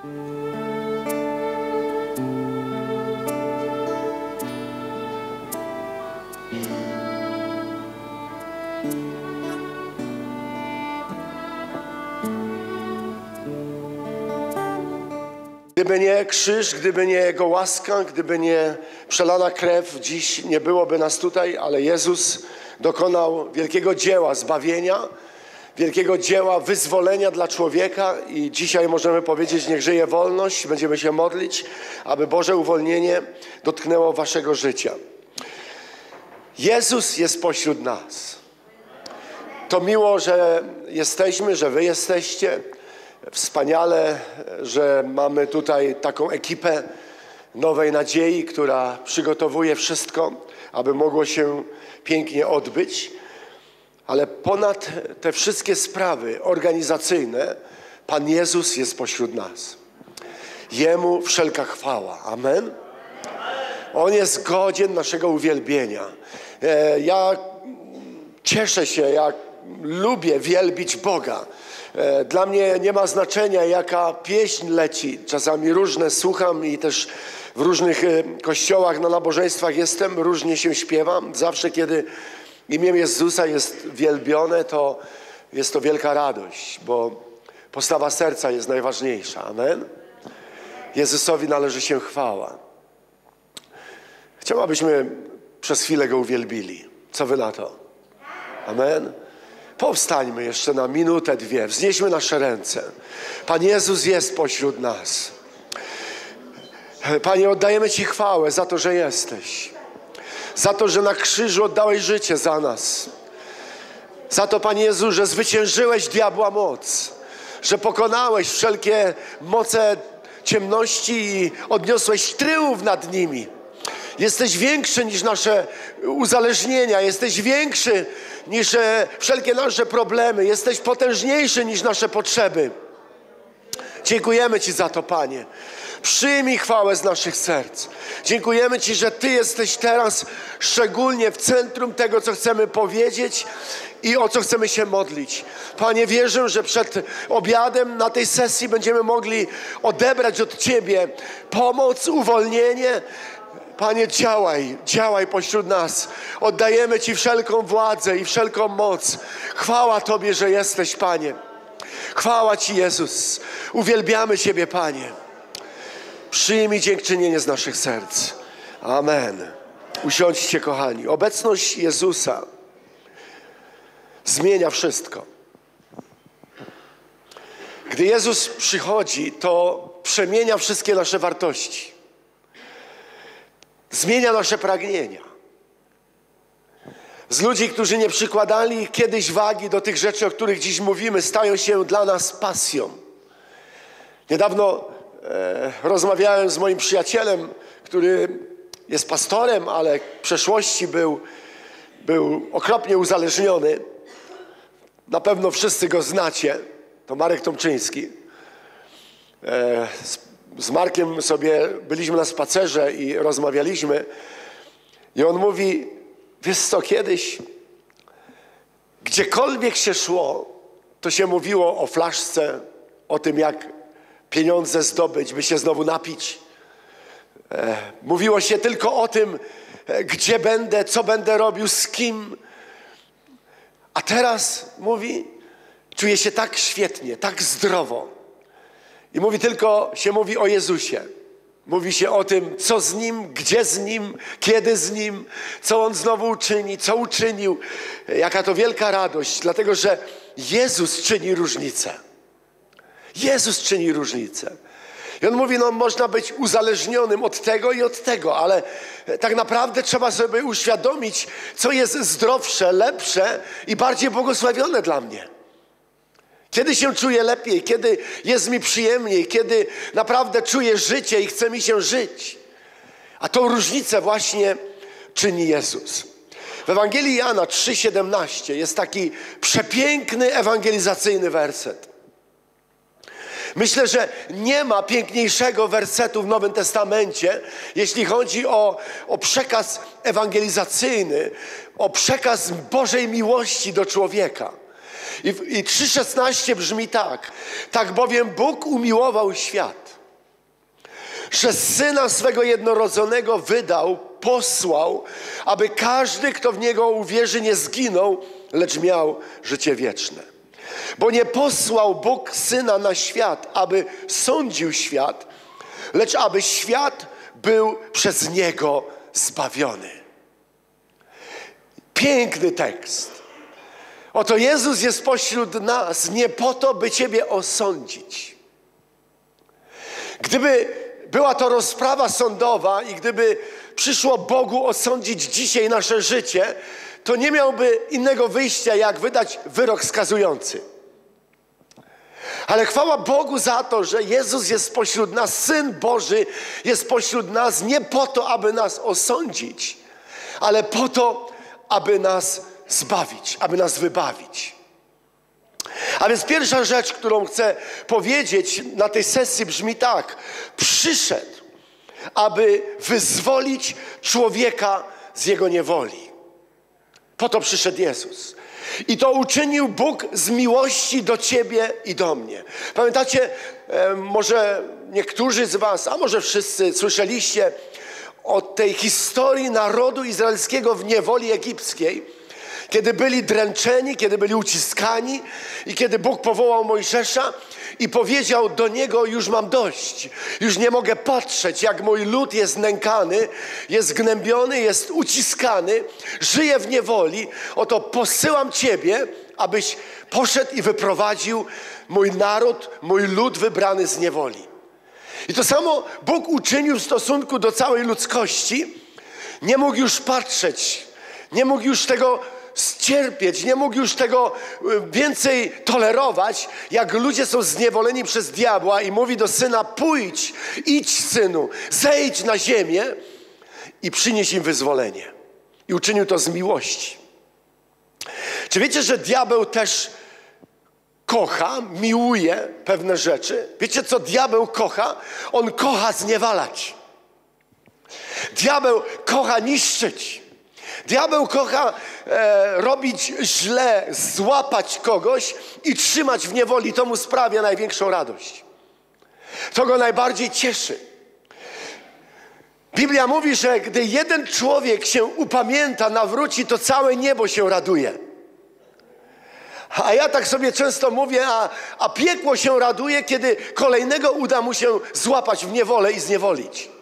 Gdyby nie krzyż, gdyby nie Jego łaska, gdyby nie przelana krew, dziś nie byłoby nas tutaj, ale Jezus dokonał wielkiego dzieła zbawienia, wielkiego dzieła wyzwolenia dla człowieka i dzisiaj możemy powiedzieć, niech żyje wolność, będziemy się modlić, aby Boże uwolnienie dotknęło waszego życia. Jezus jest pośród nas. To miło, że jesteśmy, że wy jesteście. Wspaniale, że mamy tutaj taką ekipę nowej nadziei, która przygotowuje wszystko, aby mogło się pięknie odbyć. Ale ponad te wszystkie sprawy organizacyjne, Pan Jezus jest pośród nas. Jemu wszelka chwała. Amen. On jest godzien naszego uwielbienia. E, ja cieszę się, jak lubię wielbić Boga. E, dla mnie nie ma znaczenia, jaka pieśń leci. Czasami różne słucham i też w różnych e, kościołach, na nabożeństwach jestem, różnie się śpiewam. Zawsze, kiedy imię Jezusa jest wielbione, to jest to wielka radość, bo postawa serca jest najważniejsza. Amen. Jezusowi należy się chwała. Chciałbym, abyśmy przez chwilę Go uwielbili. Co Wy na to? Amen. Powstańmy jeszcze na minutę, dwie. Wznieśmy nasze ręce. Pan Jezus jest pośród nas. Panie, oddajemy Ci chwałę za to, że jesteś. Za to, że na krzyżu oddałeś życie za nas. Za to, Panie Jezu, że zwyciężyłeś diabła moc. Że pokonałeś wszelkie moce ciemności i odniosłeś tryumf nad nimi. Jesteś większy niż nasze uzależnienia, jesteś większy niż e, wszelkie nasze problemy, jesteś potężniejszy niż nasze potrzeby. Dziękujemy Ci za to, Panie. Przyjmij chwałę z naszych serc. Dziękujemy Ci, że Ty jesteś teraz szczególnie w centrum tego, co chcemy powiedzieć i o co chcemy się modlić. Panie, wierzę, że przed obiadem na tej sesji będziemy mogli odebrać od Ciebie pomoc, uwolnienie, Panie, działaj, działaj pośród nas. Oddajemy Ci wszelką władzę i wszelką moc. Chwała Tobie, że jesteś, Panie. Chwała Ci, Jezus. Uwielbiamy Ciebie, Panie. Przyjmij dziękczynienie z naszych serc. Amen. Usiądźcie, kochani. Obecność Jezusa zmienia wszystko. Gdy Jezus przychodzi, to przemienia wszystkie nasze wartości. Zmienia nasze pragnienia. Z ludzi, którzy nie przykładali kiedyś wagi do tych rzeczy, o których dziś mówimy, stają się dla nas pasją. Niedawno e, rozmawiałem z moim przyjacielem, który jest pastorem, ale w przeszłości był, był okropnie uzależniony. Na pewno wszyscy go znacie. To Marek Tomczyński. E, z Markiem sobie byliśmy na spacerze i rozmawialiśmy. I on mówi, wiesz co, kiedyś gdziekolwiek się szło, to się mówiło o flaszce, o tym, jak pieniądze zdobyć, by się znowu napić. E, mówiło się tylko o tym, e, gdzie będę, co będę robił, z kim. A teraz mówi, czuję się tak świetnie, tak zdrowo i mówi tylko, się mówi o Jezusie. Mówi się o tym, co z Nim, gdzie z Nim, kiedy z Nim, co On znowu uczyni, co uczynił. Jaka to wielka radość, dlatego że Jezus czyni różnicę. Jezus czyni różnicę. I on mówi, no można być uzależnionym od tego i od tego, ale tak naprawdę trzeba sobie uświadomić, co jest zdrowsze, lepsze i bardziej błogosławione dla mnie. Kiedy się czuję lepiej, kiedy jest mi przyjemniej, kiedy naprawdę czuję życie i chce mi się żyć. A tą różnicę właśnie czyni Jezus. W Ewangelii Jana 3,17 jest taki przepiękny ewangelizacyjny werset. Myślę, że nie ma piękniejszego wersetu w Nowym Testamencie, jeśli chodzi o, o przekaz ewangelizacyjny, o przekaz Bożej miłości do człowieka. I, i 3,16 brzmi tak. Tak bowiem Bóg umiłował świat, że syna swego jednorodzonego wydał, posłał, aby każdy, kto w niego uwierzy, nie zginął, lecz miał życie wieczne. Bo nie posłał Bóg syna na świat, aby sądził świat, lecz aby świat był przez niego zbawiony. Piękny tekst. Oto Jezus jest pośród nas nie po to, by Ciebie osądzić. Gdyby była to rozprawa sądowa i gdyby przyszło Bogu osądzić dzisiaj nasze życie, to nie miałby innego wyjścia, jak wydać wyrok skazujący. Ale chwała Bogu za to, że Jezus jest pośród nas, Syn Boży jest pośród nas nie po to, aby nas osądzić, ale po to, aby nas zbawić, aby nas wybawić. A więc pierwsza rzecz, którą chcę powiedzieć na tej sesji brzmi tak. Przyszedł, aby wyzwolić człowieka z jego niewoli. Po to przyszedł Jezus. I to uczynił Bóg z miłości do ciebie i do mnie. Pamiętacie, e, może niektórzy z Was, a może wszyscy słyszeliście o tej historii narodu izraelskiego w niewoli egipskiej, kiedy byli dręczeni, kiedy byli uciskani i kiedy Bóg powołał Mojżesza i powiedział do niego: Już mam dość, już nie mogę patrzeć, jak mój lud jest nękany, jest gnębiony, jest uciskany, żyje w niewoli. Oto posyłam Ciebie, abyś poszedł i wyprowadził mój naród, mój lud wybrany z niewoli. I to samo Bóg uczynił w stosunku do całej ludzkości. Nie mógł już patrzeć, nie mógł już tego ścierpieć, nie mógł już tego y, więcej tolerować, jak ludzie są zniewoleni przez diabła i mówi do syna: pójdź, idź synu, zejdź na ziemię i przynieś im wyzwolenie. I uczynił to z miłości. Czy wiecie, że diabeł też kocha, miłuje pewne rzeczy? Wiecie, co diabeł kocha? On kocha zniewalać. Diabeł kocha niszczyć. Diabeł kocha e, robić źle, złapać kogoś i trzymać w niewoli. To mu sprawia największą radość. To go najbardziej cieszy. Biblia mówi, że gdy jeden człowiek się upamięta, nawróci, to całe niebo się raduje. A ja tak sobie często mówię, a, a piekło się raduje, kiedy kolejnego uda mu się złapać w niewolę i zniewolić.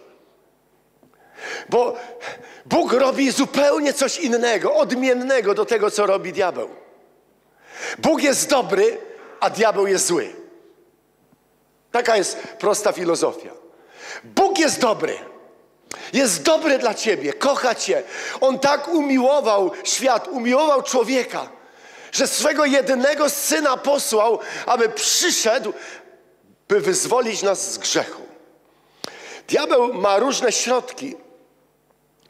Bo Bóg robi zupełnie coś innego, odmiennego do tego, co robi diabeł. Bóg jest dobry, a diabeł jest zły. Taka jest prosta filozofia. Bóg jest dobry. Jest dobry dla ciebie, kocha cię. On tak umiłował świat, umiłował człowieka, że swego jedynego syna posłał, aby przyszedł, by wyzwolić nas z grzechu. Diabeł ma różne środki,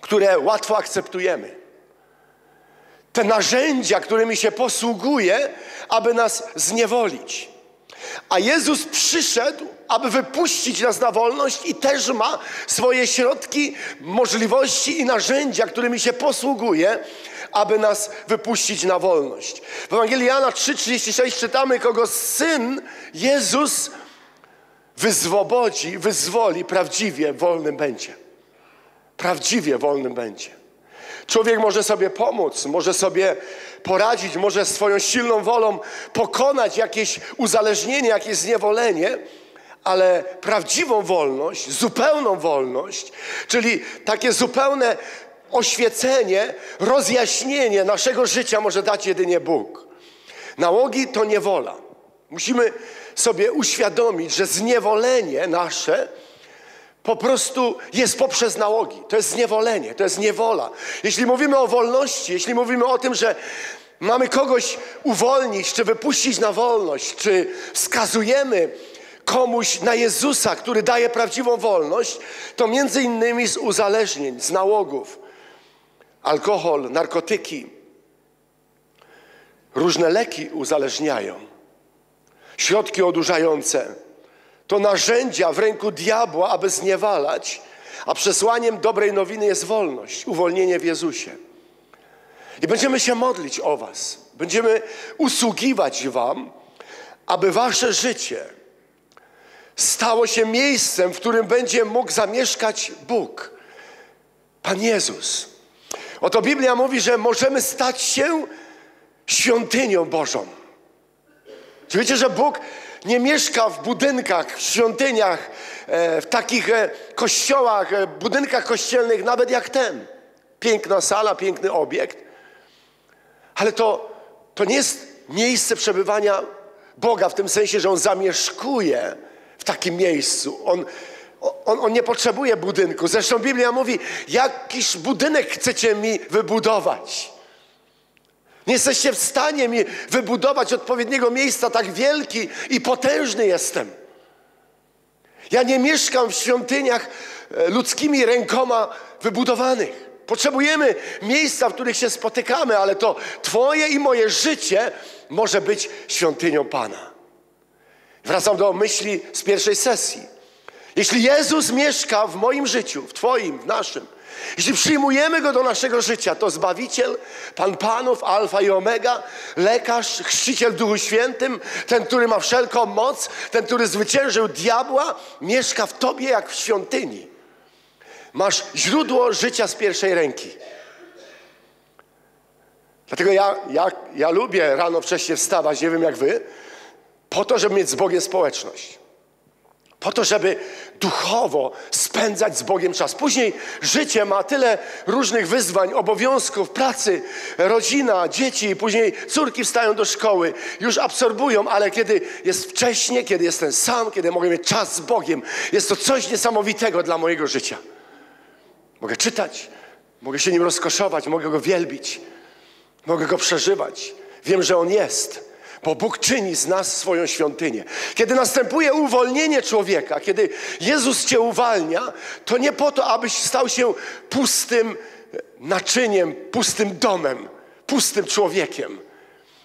które łatwo akceptujemy. Te narzędzia, którymi się posługuje, aby nas zniewolić. A Jezus przyszedł, aby wypuścić nas na wolność i też ma swoje środki, możliwości i narzędzia, którymi się posługuje, aby nas wypuścić na wolność. W Ewangelii Jana 3,36 czytamy, kogo Syn Jezus wyzwobodzi, wyzwoli, prawdziwie wolnym będzie prawdziwie wolnym będzie. Człowiek może sobie pomóc, może sobie poradzić, może swoją silną wolą pokonać jakieś uzależnienie, jakieś zniewolenie, ale prawdziwą wolność, zupełną wolność, czyli takie zupełne oświecenie, rozjaśnienie naszego życia może dać jedynie Bóg. Nałogi to niewola. Musimy sobie uświadomić, że zniewolenie nasze po prostu jest poprzez nałogi. To jest zniewolenie, to jest niewola. Jeśli mówimy o wolności, jeśli mówimy o tym, że mamy kogoś uwolnić, czy wypuścić na wolność, czy wskazujemy komuś na Jezusa, który daje prawdziwą wolność, to między innymi z uzależnień, z nałogów, alkohol, narkotyki, różne leki uzależniają, środki odurzające to narzędzia w ręku diabła, aby zniewalać, a przesłaniem dobrej nowiny jest wolność, uwolnienie w Jezusie. I będziemy się modlić o Was, będziemy usługiwać Wam, aby Wasze życie stało się miejscem, w którym będzie mógł zamieszkać Bóg, Pan Jezus. Oto Biblia mówi, że możemy stać się świątynią Bożą. Czy wiecie, że Bóg nie mieszka w budynkach, w świątyniach, e, w takich e, kościołach, e, budynkach kościelnych, nawet jak ten. Piękna sala, piękny obiekt. Ale to, to nie jest miejsce przebywania Boga w tym sensie, że On zamieszkuje w takim miejscu. On, on, on nie potrzebuje budynku. Zresztą Biblia mówi, jakiś budynek chcecie mi wybudować. Nie jesteście w stanie mi wybudować odpowiedniego miejsca, tak wielki i potężny jestem. Ja nie mieszkam w świątyniach e, ludzkimi rękoma wybudowanych. Potrzebujemy miejsca, w których się spotykamy, ale to Twoje i moje życie może być świątynią Pana. Wracam do myśli z pierwszej sesji. Jeśli Jezus mieszka w moim życiu, w Twoim, w naszym, jeśli przyjmujemy Go do naszego życia, to Zbawiciel, Pan Panów, Alfa i Omega, lekarz, chrzciciel Duchu Świętym, ten, który ma wszelką moc, ten, który zwyciężył diabła, mieszka w Tobie jak w świątyni. Masz źródło życia z pierwszej ręki. Dlatego ja, ja, ja lubię rano wcześniej wstawać, nie wiem jak Wy, po to, żeby mieć z Bogiem społeczność. Po to, żeby duchowo spędzać z Bogiem czas. Później życie ma tyle różnych wyzwań, obowiązków, pracy, rodzina, dzieci, później córki wstają do szkoły, już absorbują, ale kiedy jest wcześnie, kiedy jestem sam, kiedy mogę mieć czas z Bogiem, jest to coś niesamowitego dla mojego życia. Mogę czytać, mogę się nim rozkoszować, mogę go wielbić, mogę go przeżywać. Wiem, że On jest bo Bóg czyni z nas swoją świątynię. Kiedy następuje uwolnienie człowieka, kiedy Jezus cię uwalnia, to nie po to, abyś stał się pustym naczyniem, pustym domem, pustym człowiekiem.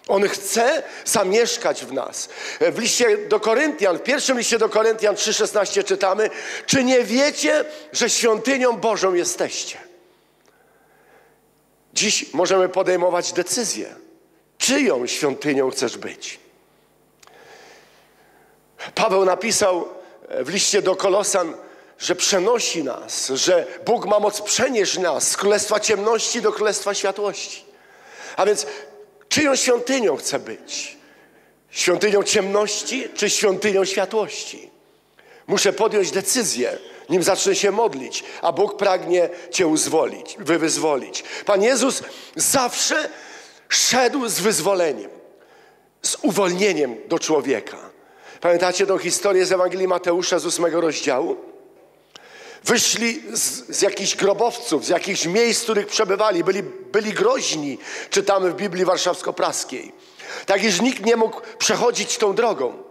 On chce zamieszkać w nas. W liście do Koryntian, w pierwszym liście do Koryntian 3,16 czytamy, czy nie wiecie, że świątynią Bożą jesteście? Dziś możemy podejmować decyzję czyją świątynią chcesz być. Paweł napisał w liście do Kolosan, że przenosi nas, że Bóg ma moc przenieść nas z królestwa ciemności do królestwa światłości. A więc czyją świątynią chcę być? Świątynią ciemności czy świątynią światłości? Muszę podjąć decyzję, nim zacznę się modlić, a Bóg pragnie Cię uzwolić, wywyzwolić. Pan Jezus zawsze szedł z wyzwoleniem, z uwolnieniem do człowieka. Pamiętacie tą historię z Ewangelii Mateusza z ósmego rozdziału? Wyszli z, z jakichś grobowców, z jakichś miejsc, w których przebywali, byli, byli groźni, czytamy w Biblii Warszawsko-Praskiej. Tak, iż nikt nie mógł przechodzić tą drogą.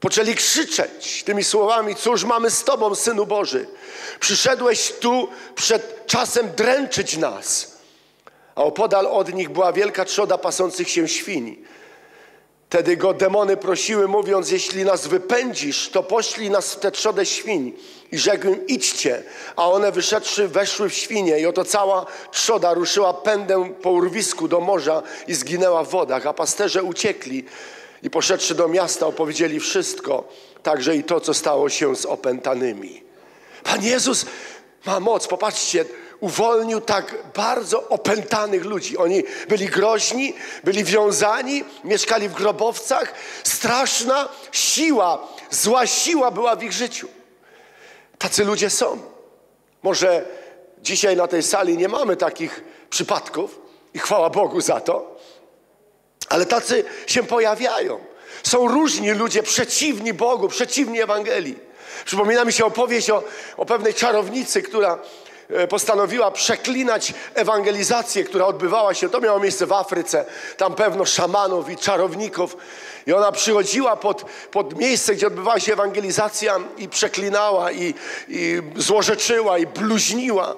Poczęli krzyczeć tymi słowami: Cóż mamy z Tobą, synu Boży? Przyszedłeś tu przed czasem dręczyć nas a opodal od nich była wielka trzoda pasących się świń. Wtedy go demony prosiły, mówiąc, jeśli nas wypędzisz, to poślij nas w tę trzodę świń. I rzekł im, idźcie. A one wyszedłszy, weszły w świnie i oto cała trzoda ruszyła pędem po urwisku do morza i zginęła w wodach. A pasterze uciekli i poszedłszy do miasta opowiedzieli wszystko, także i to, co stało się z opętanymi. Pan Jezus ma moc. Popatrzcie, uwolnił tak bardzo opętanych ludzi. Oni byli groźni, byli wiązani, mieszkali w grobowcach. Straszna siła, zła siła była w ich życiu. Tacy ludzie są. Może dzisiaj na tej sali nie mamy takich przypadków i chwała Bogu za to, ale tacy się pojawiają. Są różni ludzie przeciwni Bogu, przeciwni Ewangelii. Przypomina mi się opowieść o, o pewnej czarownicy, która postanowiła przeklinać ewangelizację, która odbywała się, to miało miejsce w Afryce, tam pewno szamanów i czarowników. I ona przychodziła pod, pod miejsce, gdzie odbywała się ewangelizacja i przeklinała, i, i złorzeczyła, i bluźniła.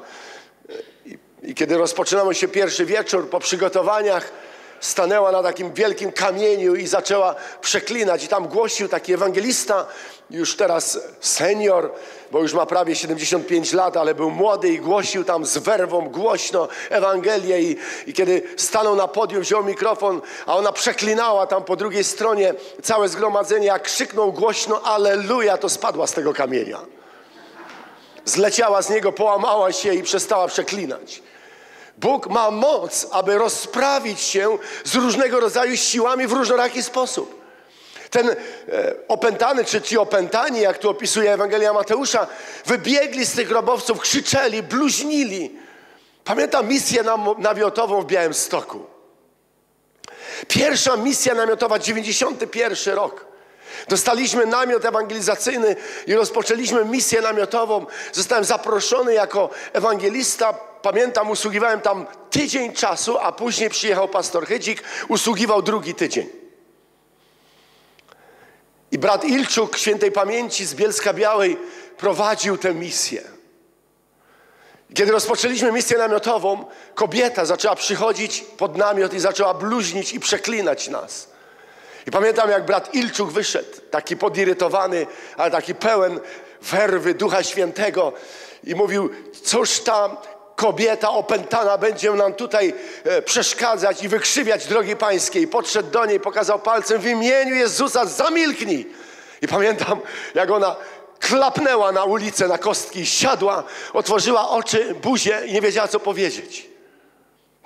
I, I kiedy rozpoczynał się pierwszy wieczór po przygotowaniach, stanęła na takim wielkim kamieniu i zaczęła przeklinać. I tam głosił taki ewangelista, już teraz senior, bo już ma prawie 75 lat, ale był młody i głosił tam z werwą głośno Ewangelię. I, i kiedy stanął na podium, wziął mikrofon, a ona przeklinała tam po drugiej stronie całe zgromadzenie, jak krzyknął głośno Aleluja, to spadła z tego kamienia. Zleciała z niego, połamała się i przestała przeklinać. Bóg ma moc, aby rozprawić się z różnego rodzaju siłami w różnoraki sposób. Ten e, opętany, czy ci opętani, jak tu opisuje Ewangelia Mateusza, wybiegli z tych grobowców, krzyczeli, bluźnili. Pamiętam misję namiotową w Białymstoku. Pierwsza misja namiotowa, 91 rok. Dostaliśmy namiot ewangelizacyjny i rozpoczęliśmy misję namiotową. Zostałem zaproszony jako ewangelista. Pamiętam, usługiwałem tam tydzień czasu, a później przyjechał pastor Hydzik, usługiwał drugi tydzień. I brat Ilczuk, świętej pamięci z Bielska Białej, prowadził tę misję. Kiedy rozpoczęliśmy misję namiotową, kobieta zaczęła przychodzić pod namiot i zaczęła bluźnić i przeklinać nas. I pamiętam, jak brat Ilczuk wyszedł, taki podirytowany, ale taki pełen werwy Ducha Świętego i mówił, cóż ta kobieta opętana będzie nam tutaj e, przeszkadzać i wykrzywiać drogi pańskiej. Podszedł do niej, pokazał palcem w imieniu Jezusa, zamilknij. I pamiętam, jak ona klapnęła na ulicę, na kostki, siadła, otworzyła oczy, buzię i nie wiedziała, co powiedzieć.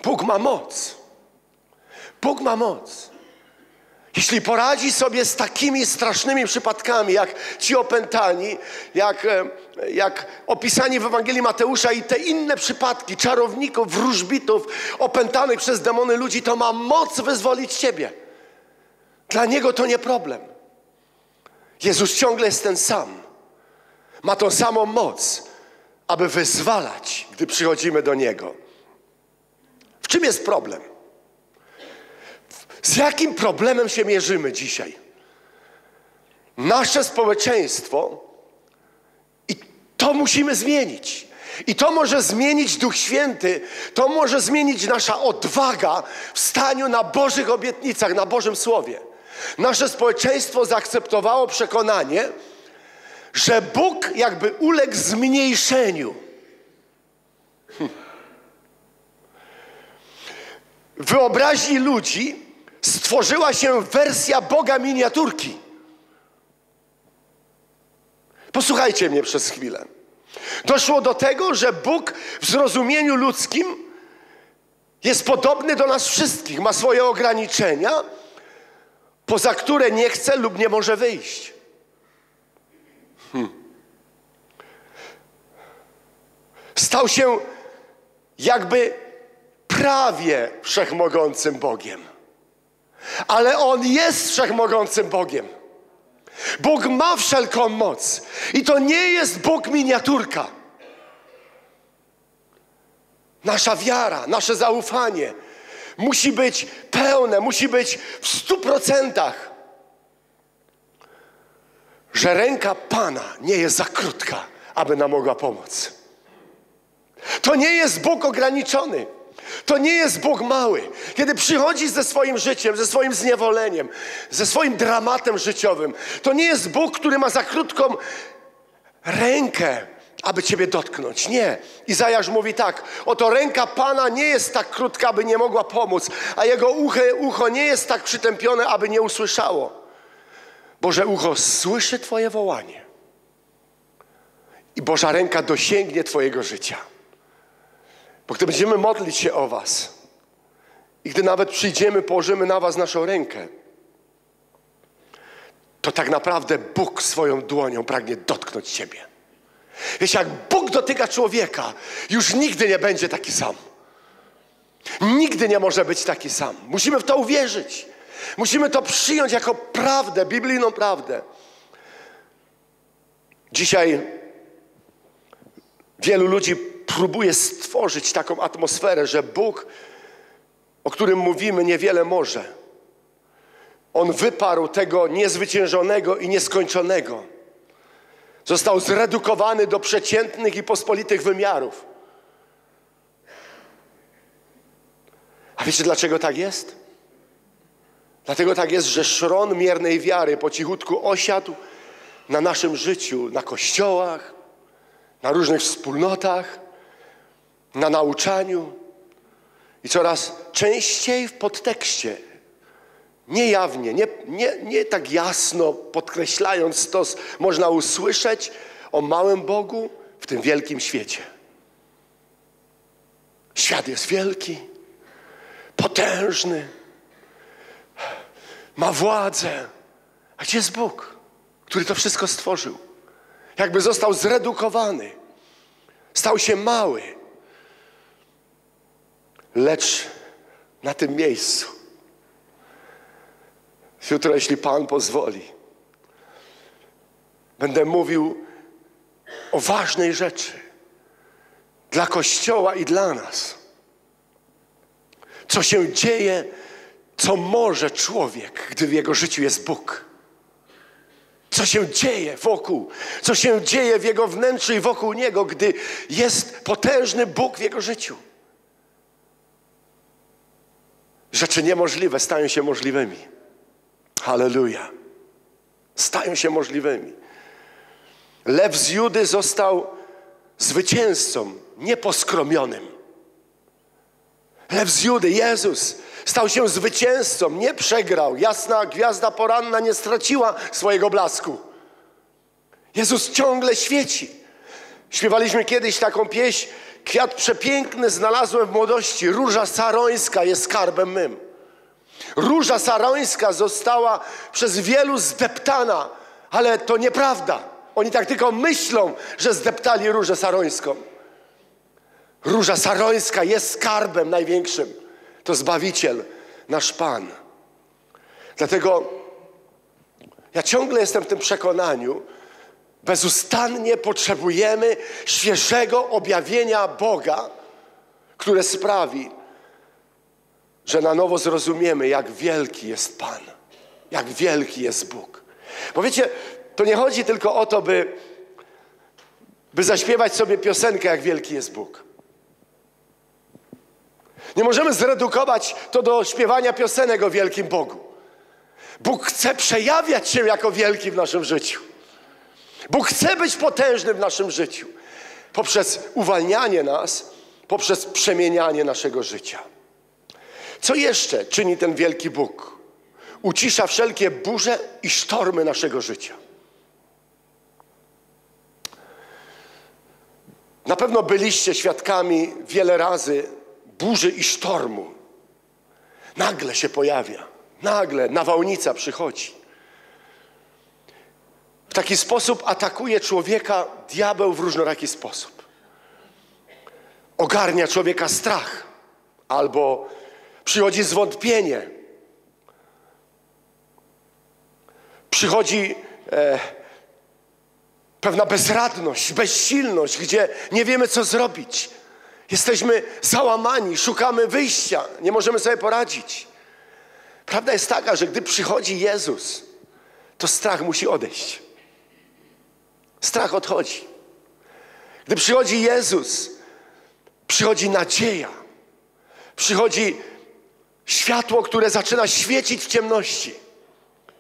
Bóg ma moc. Bóg ma moc. Jeśli poradzi sobie z takimi strasznymi przypadkami, jak ci opętani, jak, e, jak opisani w Ewangelii Mateusza i te inne przypadki czarowników, wróżbitów, opętanych przez demony ludzi, to ma moc wyzwolić Ciebie. Dla Niego to nie problem. Jezus ciągle jest ten sam. Ma tą samą moc, aby wyzwalać, gdy przychodzimy do Niego. W czym jest problem? Z jakim problemem się mierzymy dzisiaj? Nasze społeczeństwo to musimy zmienić. I to może zmienić Duch Święty, to może zmienić nasza odwaga w staniu na Bożych obietnicach, na Bożym Słowie. Nasze społeczeństwo zaakceptowało przekonanie, że Bóg jakby uległ zmniejszeniu. Hm. Wyobraźni ludzi stworzyła się wersja Boga miniaturki. Posłuchajcie mnie przez chwilę. Doszło do tego, że Bóg w zrozumieniu ludzkim jest podobny do nas wszystkich, ma swoje ograniczenia, poza które nie chce lub nie może wyjść. Hmm. Stał się jakby prawie wszechmogącym Bogiem. Ale On jest wszechmogącym Bogiem. Bóg ma wszelką moc. I to nie jest Bóg miniaturka. Nasza wiara, nasze zaufanie musi być pełne, musi być w stu procentach. Że ręka Pana nie jest za krótka, aby nam mogła pomóc. To nie jest Bóg ograniczony. To nie jest Bóg mały. Kiedy przychodzi ze swoim życiem, ze swoim zniewoleniem, ze swoim dramatem życiowym, to nie jest Bóg, który ma za krótką rękę, aby Ciebie dotknąć. Nie. Izajasz mówi tak, oto ręka Pana nie jest tak krótka, aby nie mogła pomóc, a Jego ucho, ucho nie jest tak przytępione, aby nie usłyszało. Boże ucho słyszy Twoje wołanie i Boża ręka dosięgnie Twojego życia. Bo gdy będziemy modlić się o Was i gdy nawet przyjdziemy, położymy na Was naszą rękę, to tak naprawdę Bóg swoją dłonią pragnie dotknąć Ciebie. Wiecie, jak Bóg dotyka człowieka, już nigdy nie będzie taki sam. Nigdy nie może być taki sam. Musimy w to uwierzyć. Musimy to przyjąć jako prawdę, biblijną prawdę. Dzisiaj wielu ludzi próbuje stworzyć taką atmosferę, że Bóg, o którym mówimy, niewiele może. On wyparł tego niezwyciężonego i nieskończonego. Został zredukowany do przeciętnych i pospolitych wymiarów. A wiecie dlaczego tak jest? Dlatego tak jest, że szron miernej wiary po cichutku osiadł na naszym życiu, na kościołach, na różnych wspólnotach, na nauczaniu i coraz częściej w podtekście, niejawnie, nie, nie, nie tak jasno podkreślając to, można usłyszeć o małym Bogu w tym wielkim świecie. Świat jest wielki, potężny, ma władzę. A gdzie jest Bóg, który to wszystko stworzył? Jakby został zredukowany, stał się mały. Lecz na tym miejscu, jutro, jeśli Pan pozwoli, będę mówił o ważnej rzeczy dla Kościoła i dla nas. Co się dzieje, co może człowiek, gdy w jego życiu jest Bóg. Co się dzieje wokół, co się dzieje w jego wnętrzu i wokół niego, gdy jest potężny Bóg w jego życiu. Rzeczy niemożliwe stają się możliwymi. Halleluja. Stają się możliwymi. Lew z Judy został zwycięzcą, nieposkromionym. Lew z Judy, Jezus, stał się zwycięzcą, nie przegrał. Jasna gwiazda poranna nie straciła swojego blasku. Jezus ciągle świeci. Śpiewaliśmy kiedyś taką pieśń, kwiat przepiękny znalazłem w młodości, róża sarońska jest skarbem mym. Róża sarońska została przez wielu zdeptana, ale to nieprawda. Oni tak tylko myślą, że zdeptali różę sarońską. Róża sarońska jest skarbem największym. To Zbawiciel, nasz Pan. Dlatego ja ciągle jestem w tym przekonaniu, bezustannie potrzebujemy świeżego objawienia Boga, które sprawi, że na nowo zrozumiemy, jak wielki jest Pan, jak wielki jest Bóg. Bo wiecie, to nie chodzi tylko o to, by, by zaśpiewać sobie piosenkę, jak wielki jest Bóg. Nie możemy zredukować to do śpiewania piosenek o wielkim Bogu. Bóg chce przejawiać się jako wielki w naszym życiu. Bóg chce być potężny w naszym życiu poprzez uwalnianie nas, poprzez przemienianie naszego życia. Co jeszcze czyni ten wielki Bóg? Ucisza wszelkie burze i sztormy naszego życia. Na pewno byliście świadkami wiele razy burzy i sztormu. Nagle się pojawia, nagle nawałnica przychodzi. W taki sposób atakuje człowieka diabeł w różnoraki sposób. Ogarnia człowieka strach, albo przychodzi zwątpienie, przychodzi e, pewna bezradność, bezsilność, gdzie nie wiemy, co zrobić. Jesteśmy załamani, szukamy wyjścia, nie możemy sobie poradzić. Prawda jest taka, że gdy przychodzi Jezus, to strach musi odejść. Strach odchodzi. Gdy przychodzi Jezus, przychodzi nadzieja, przychodzi światło, które zaczyna świecić w ciemności.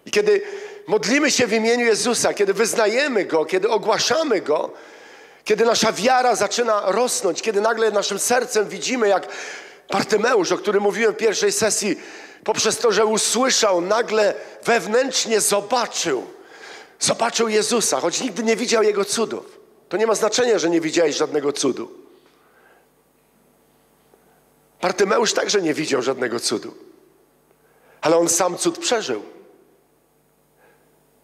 I kiedy modlimy się w imieniu Jezusa, kiedy wyznajemy Go, kiedy ogłaszamy Go, kiedy nasza wiara zaczyna rosnąć, kiedy nagle naszym sercem widzimy, jak Bartymeusz, o którym mówiłem w pierwszej sesji, poprzez to, że usłyszał, nagle wewnętrznie zobaczył. Zobaczył Jezusa, choć nigdy nie widział Jego cudów. To nie ma znaczenia, że nie widziałeś żadnego cudu. Bartymeusz także nie widział żadnego cudu. Ale on sam cud przeżył.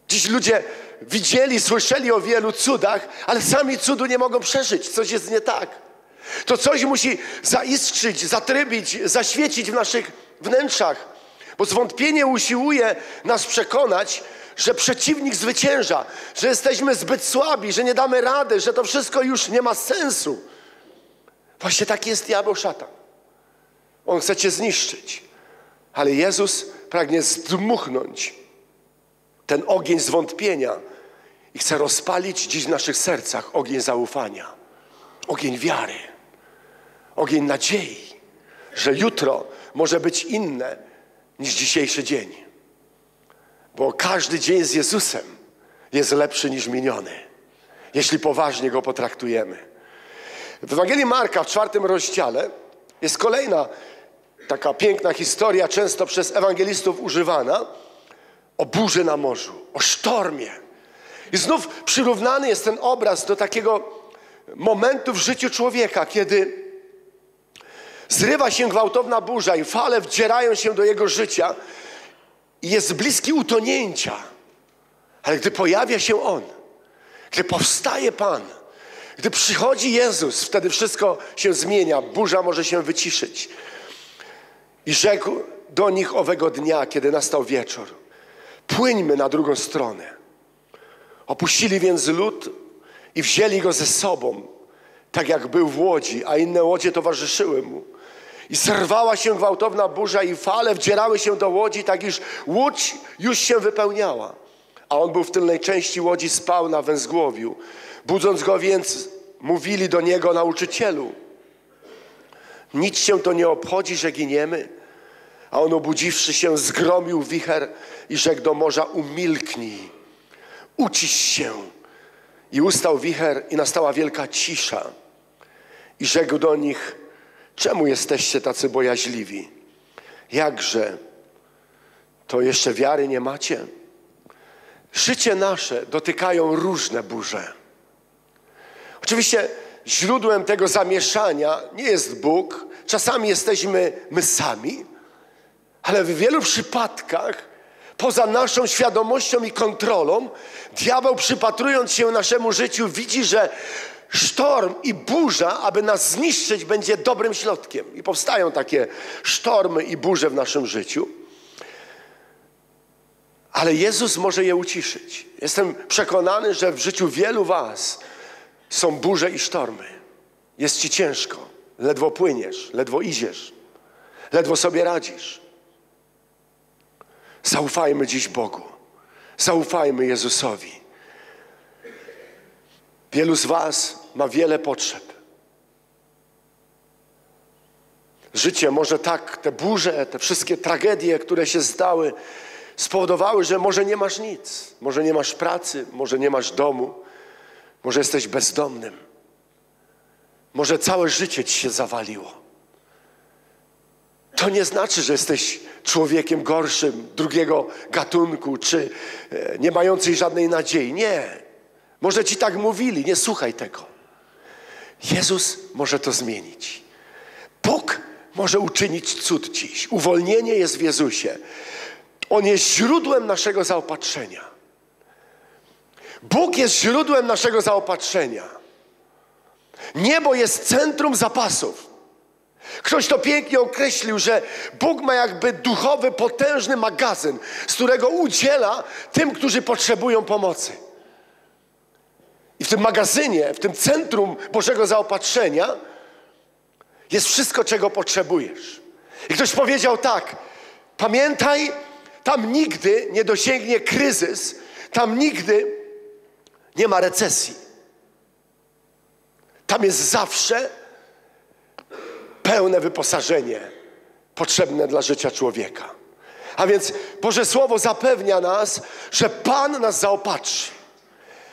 Dziś ludzie widzieli, słyszeli o wielu cudach, ale sami cudu nie mogą przeżyć. Coś jest nie tak. To coś musi zaiskrzyć, zatrybić, zaświecić w naszych wnętrzach, bo zwątpienie usiłuje nas przekonać, że przeciwnik zwycięża, że jesteśmy zbyt słabi, że nie damy rady, że to wszystko już nie ma sensu. Właśnie taki jest diabeł szatan. On chce cię zniszczyć. Ale Jezus pragnie zdmuchnąć ten ogień zwątpienia i chce rozpalić dziś w naszych sercach ogień zaufania, ogień wiary, ogień nadziei, że jutro może być inne niż dzisiejszy dzień. Bo każdy dzień z Jezusem jest lepszy niż miniony, jeśli poważnie go potraktujemy. W Ewangelii Marka w czwartym rozdziale jest kolejna taka piękna historia, często przez ewangelistów używana, o burzy na morzu, o sztormie. I znów przyrównany jest ten obraz do takiego momentu w życiu człowieka, kiedy zrywa się gwałtowna burza i fale wdzierają się do jego życia i jest bliski utonięcia. Ale gdy pojawia się On, gdy powstaje Pan, gdy przychodzi Jezus, wtedy wszystko się zmienia, burza może się wyciszyć. I rzekł do nich owego dnia, kiedy nastał wieczór: Płyńmy na drugą stronę. Opuścili więc lód i wzięli go ze sobą, tak jak był w łodzi, a inne łodzie towarzyszyły mu. I zerwała się gwałtowna burza i fale wdzierały się do łodzi, tak iż łódź już się wypełniała. A on był w tylnej części łodzi, spał na węzgłowiu. Budząc go więc, mówili do niego, nauczycielu, nic się to nie obchodzi, że giniemy. A on obudziwszy się, zgromił wicher i rzekł do morza, umilknij, ucisz się. I ustał wicher i nastała wielka cisza. I rzekł do nich, czemu jesteście tacy bojaźliwi? Jakże? To jeszcze wiary nie macie? Życie nasze dotykają różne burze. Oczywiście źródłem tego zamieszania nie jest Bóg. Czasami jesteśmy my sami, ale w wielu przypadkach, poza naszą świadomością i kontrolą, diabeł przypatrując się naszemu życiu, widzi, że sztorm i burza, aby nas zniszczyć, będzie dobrym środkiem. I powstają takie sztormy i burze w naszym życiu. Ale Jezus może je uciszyć. Jestem przekonany, że w życiu wielu Was są burze i sztormy. Jest Ci ciężko, ledwo płyniesz, ledwo idziesz, ledwo sobie radzisz. Zaufajmy dziś Bogu. Zaufajmy Jezusowi. Wielu z Was ma wiele potrzeb. Życie może tak, te burze, te wszystkie tragedie, które się zdały, spowodowały, że może nie masz nic, może nie masz pracy, może nie masz domu, może jesteś bezdomnym, może całe życie ci się zawaliło. To nie znaczy, że jesteś człowiekiem gorszym, drugiego gatunku, czy e, nie mającej żadnej nadziei. Nie. Może ci tak mówili, nie słuchaj tego. Jezus może to zmienić. Bóg może uczynić cud dziś. Uwolnienie jest w Jezusie. On jest źródłem naszego zaopatrzenia. Bóg jest źródłem naszego zaopatrzenia. Niebo jest centrum zapasów. Ktoś to pięknie określił, że Bóg ma jakby duchowy, potężny magazyn, z którego udziela tym, którzy potrzebują pomocy. I w tym magazynie, w tym centrum Bożego zaopatrzenia jest wszystko, czego potrzebujesz. I ktoś powiedział tak: pamiętaj, tam nigdy nie dosięgnie kryzys, tam nigdy nie ma recesji. Tam jest zawsze pełne wyposażenie potrzebne dla życia człowieka. A więc Boże Słowo zapewnia nas, że Pan nas zaopatrzy.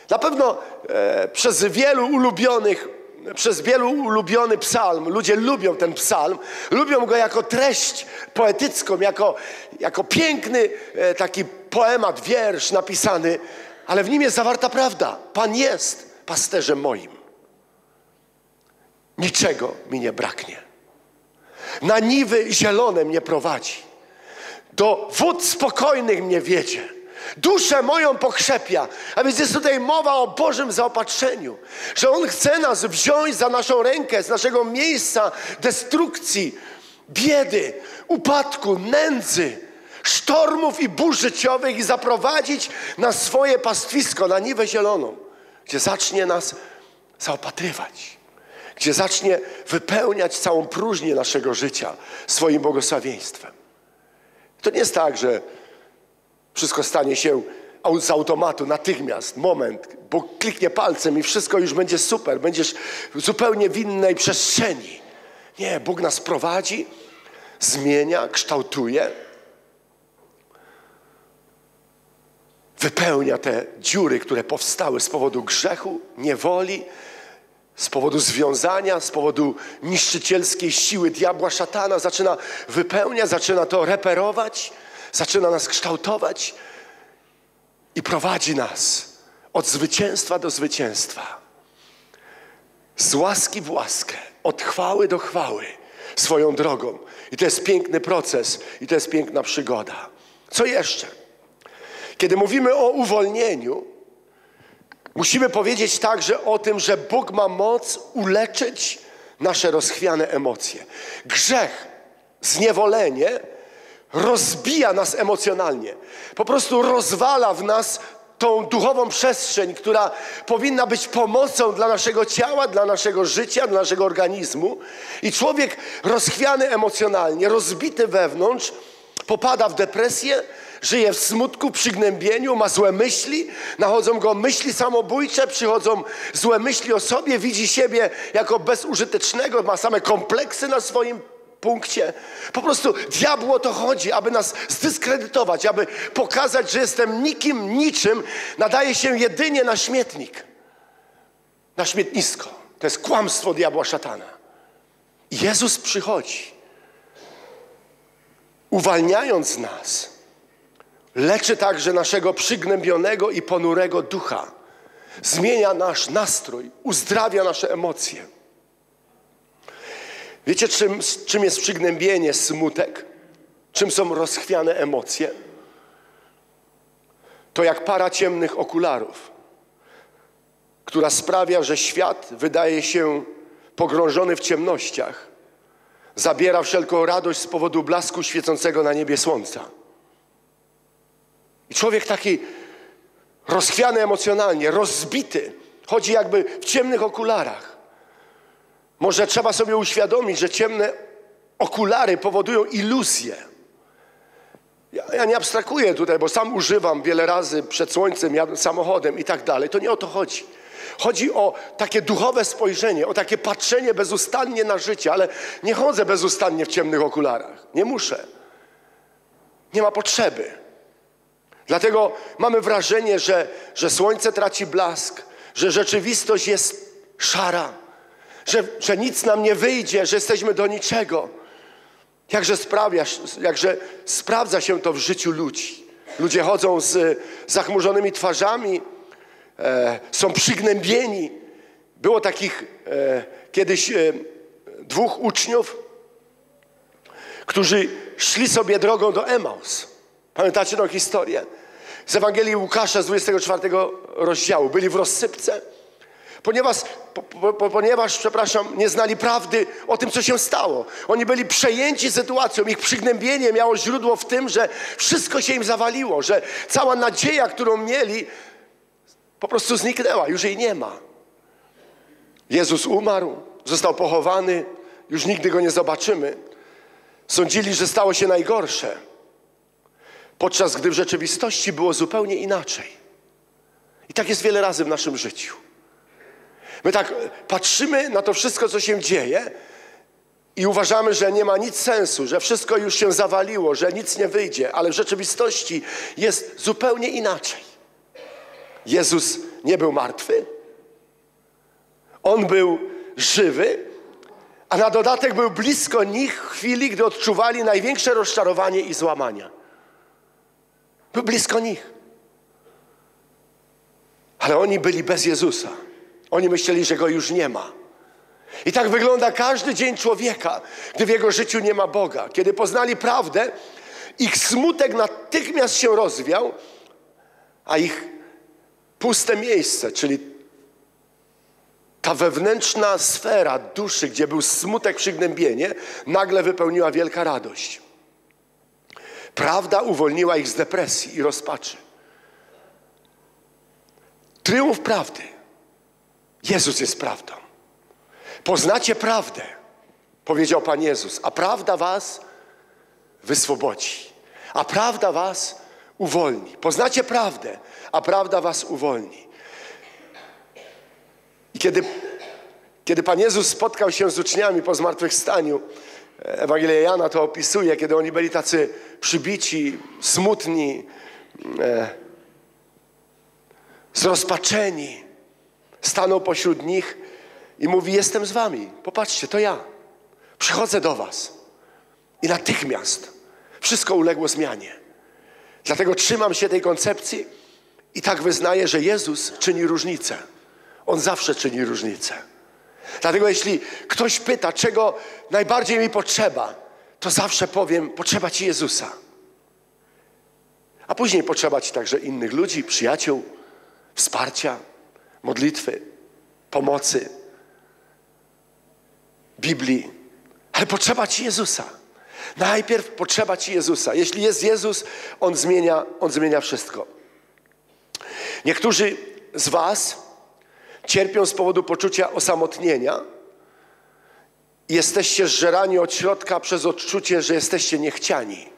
Na pewno e, przez wielu ulubionych, przez wielu ulubiony psalm, ludzie lubią ten psalm, lubią go jako treść poetycką, jako, jako piękny e, taki poemat, wiersz napisany, ale w nim jest zawarta prawda. Pan jest pasterzem moim. Niczego mi nie braknie. Na niwy zielone mnie prowadzi. Do wód spokojnych mnie wiedzie. Duszę moją pokrzepia. A więc jest tutaj mowa o Bożym zaopatrzeniu, że On chce nas wziąć za naszą rękę z naszego miejsca destrukcji, biedy, upadku, nędzy, sztormów i burz życiowych i zaprowadzić na swoje pastwisko, na niwę zieloną, gdzie zacznie nas zaopatrywać, gdzie zacznie wypełniać całą próżnię naszego życia swoim błogosławieństwem. To nie jest tak, że wszystko stanie się z automatu, natychmiast, moment. Bóg kliknie palcem i wszystko już będzie super. Będziesz zupełnie w innej przestrzeni. Nie, Bóg nas prowadzi, zmienia, kształtuje. wypełnia te dziury, które powstały z powodu grzechu, niewoli, z powodu związania, z powodu niszczycielskiej siły diabła, szatana. Zaczyna wypełniać, zaczyna to reperować, zaczyna nas kształtować i prowadzi nas od zwycięstwa do zwycięstwa. Z łaski w łaskę, od chwały do chwały, swoją drogą. I to jest piękny proces, i to jest piękna przygoda. Co jeszcze? Kiedy mówimy o uwolnieniu, musimy powiedzieć także o tym, że Bóg ma moc uleczyć nasze rozchwiane emocje. Grzech, zniewolenie rozbija nas emocjonalnie. Po prostu rozwala w nas tą duchową przestrzeń, która powinna być pomocą dla naszego ciała, dla naszego życia, dla naszego organizmu. I człowiek rozchwiany emocjonalnie, rozbity wewnątrz, popada w depresję, żyje w smutku, przygnębieniu, ma złe myśli, nachodzą go myśli samobójcze, przychodzą złe myśli o sobie, widzi siebie jako bezużytecznego, ma same kompleksy na swoim punkcie. Po prostu diabło o to chodzi, aby nas zdyskredytować, aby pokazać, że jestem nikim, niczym, nadaje się jedynie na śmietnik, na śmietnisko. To jest kłamstwo diabła szatana. Jezus przychodzi, uwalniając nas, leczy także naszego przygnębionego i ponurego ducha, zmienia nasz nastrój, uzdrawia nasze emocje. Wiecie, czym, czym jest przygnębienie, smutek? Czym są rozchwiane emocje? To jak para ciemnych okularów, która sprawia, że świat wydaje się pogrążony w ciemnościach. Zabiera wszelką radość z powodu blasku świecącego na niebie słońca. I człowiek taki rozchwiany emocjonalnie, rozbity, chodzi jakby w ciemnych okularach. Może trzeba sobie uświadomić, że ciemne okulary powodują iluzję. Ja, ja, nie abstrakuję tutaj, bo sam używam wiele razy przed słońcem, samochodem i tak dalej. To nie o to chodzi. Chodzi o takie duchowe spojrzenie, o takie patrzenie bezustannie na życie, ale nie chodzę bezustannie w ciemnych okularach. Nie muszę. Nie ma potrzeby. Dlatego mamy wrażenie, że, że słońce traci blask, że rzeczywistość jest szara że, że nic nam nie wyjdzie, że jesteśmy do niczego. Jakże, sprawiasz, jakże sprawdza się to w życiu ludzi. Ludzie chodzą z zachmurzonymi twarzami, e, są przygnębieni. Było takich e, kiedyś e, dwóch uczniów, którzy szli sobie drogą do Emaus. Pamiętacie tę historię? Z Ewangelii Łukasza z 24 rozdziału. Byli w rozsypce ponieważ, po, po, ponieważ, przepraszam, nie znali prawdy o tym, co się stało. Oni byli przejęci sytuacją. Ich przygnębienie miało źródło w tym, że wszystko się im zawaliło, że cała nadzieja, którą mieli, po prostu zniknęła. Już jej nie ma. Jezus umarł, został pochowany, już nigdy go nie zobaczymy. Sądzili, że stało się najgorsze, podczas gdy w rzeczywistości było zupełnie inaczej. I tak jest wiele razy w naszym życiu. My tak patrzymy na to wszystko, co się dzieje i uważamy, że nie ma nic sensu, że wszystko już się zawaliło, że nic nie wyjdzie, ale w rzeczywistości jest zupełnie inaczej. Jezus nie był martwy, on był żywy, a na dodatek był blisko nich w chwili, gdy odczuwali największe rozczarowanie i złamania. Był blisko nich. Ale oni byli bez Jezusa. Oni myśleli, że go już nie ma. I tak wygląda każdy dzień człowieka, gdy w jego życiu nie ma Boga. Kiedy poznali prawdę, ich smutek natychmiast się rozwiał, a ich puste miejsce, czyli ta wewnętrzna sfera duszy, gdzie był smutek, przygnębienie, nagle wypełniła wielka radość. Prawda uwolniła ich z depresji i rozpaczy. Triumf prawdy Jezus jest prawdą. Poznacie prawdę, powiedział Pan Jezus, a prawda was wyswobodzi, a prawda was uwolni. Poznacie prawdę, a prawda was uwolni. I kiedy, kiedy Pan Jezus spotkał się z uczniami po zmartwychwstaniu, Ewangelia Jana to opisuje, kiedy oni byli tacy przybici, smutni, e, zrozpaczeni, stanął pośród nich i mówi: Jestem z wami. Popatrzcie, to ja. Przychodzę do was. I natychmiast wszystko uległo zmianie. Dlatego trzymam się tej koncepcji i tak wyznaję, że Jezus czyni różnicę. On zawsze czyni różnicę. Dlatego jeśli ktoś pyta, czego najbardziej mi potrzeba, to zawsze powiem, potrzeba Ci Jezusa. A później potrzeba Ci także innych ludzi, przyjaciół, wsparcia, modlitwy, pomocy, Biblii. Ale potrzeba Ci Jezusa. Najpierw potrzeba Ci Jezusa. Jeśli jest Jezus, On zmienia, On zmienia wszystko. Niektórzy z Was cierpią z powodu poczucia osamotnienia. Jesteście zżerani od środka przez odczucie, że jesteście niechciani.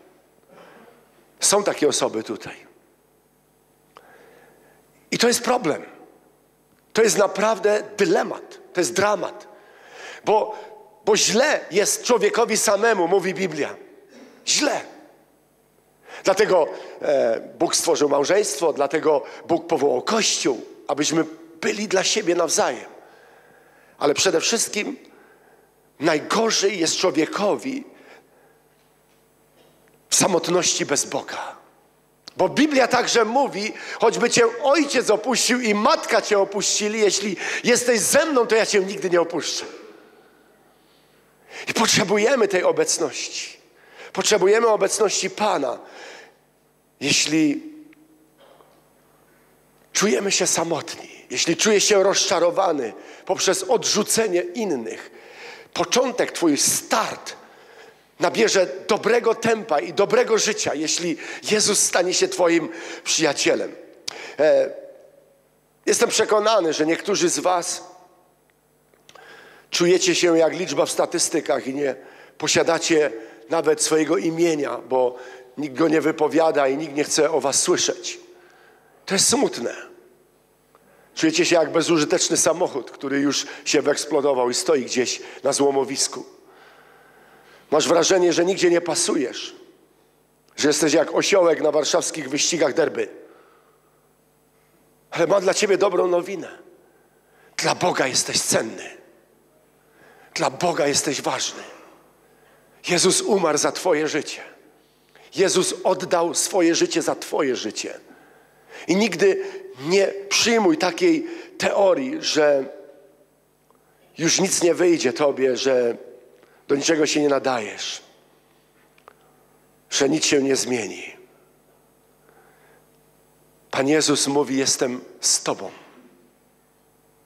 Są takie osoby tutaj. I to jest problem. To jest naprawdę dylemat. To jest dramat. Bo, bo źle jest człowiekowi samemu, mówi Biblia. Źle. Dlatego e, Bóg stworzył małżeństwo, dlatego Bóg powołał Kościół, abyśmy byli dla siebie nawzajem. Ale przede wszystkim najgorzej jest człowiekowi w samotności bez Boga. Bo Biblia także mówi, choćby cię ojciec opuścił i matka cię opuścili, jeśli jesteś ze mną, to ja cię nigdy nie opuszczę. I potrzebujemy tej obecności. Potrzebujemy obecności Pana. Jeśli czujemy się samotni, jeśli czujesz się rozczarowany poprzez odrzucenie innych, początek Twój start nabierze dobrego tempa i dobrego życia, jeśli Jezus stanie się Twoim przyjacielem. E, jestem przekonany, że niektórzy z Was czujecie się jak liczba w statystykach i nie posiadacie nawet swojego imienia, bo nikt go nie wypowiada i nikt nie chce o Was słyszeć. To jest smutne. Czujecie się jak bezużyteczny samochód, który już się wyeksplodował i stoi gdzieś na złomowisku. Masz wrażenie, że nigdzie nie pasujesz, że jesteś jak osiołek na warszawskich wyścigach derby. Ale ma dla ciebie dobrą nowinę. Dla Boga jesteś cenny. Dla Boga jesteś ważny. Jezus umarł za Twoje życie. Jezus oddał swoje życie za Twoje życie. I nigdy nie przyjmuj takiej teorii, że już nic nie wyjdzie Tobie, że do niczego się nie nadajesz, że nic się nie zmieni. Pan Jezus mówi: Jestem z Tobą.